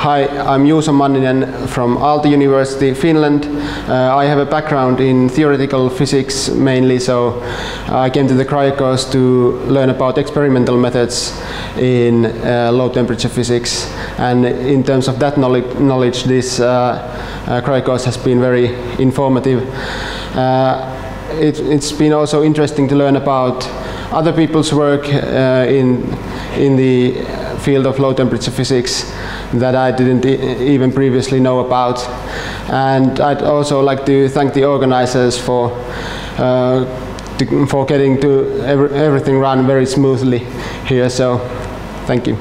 Hi, I'm Juuso Manninen from Aalto University, Finland. Uh, I have a background in theoretical physics mainly, so I came to the Cryocourse to learn about experimental methods in uh, low temperature physics. And in terms of that knowledge, this uh, uh, has been very informative. It, has been also interesting to learn about other people's work uh, in, in the field of low temperature physics that I didn't e even previously know about. And I'd also like to thank the organizers for uh, to, for getting to every, everything run very smoothly here. So, thank you.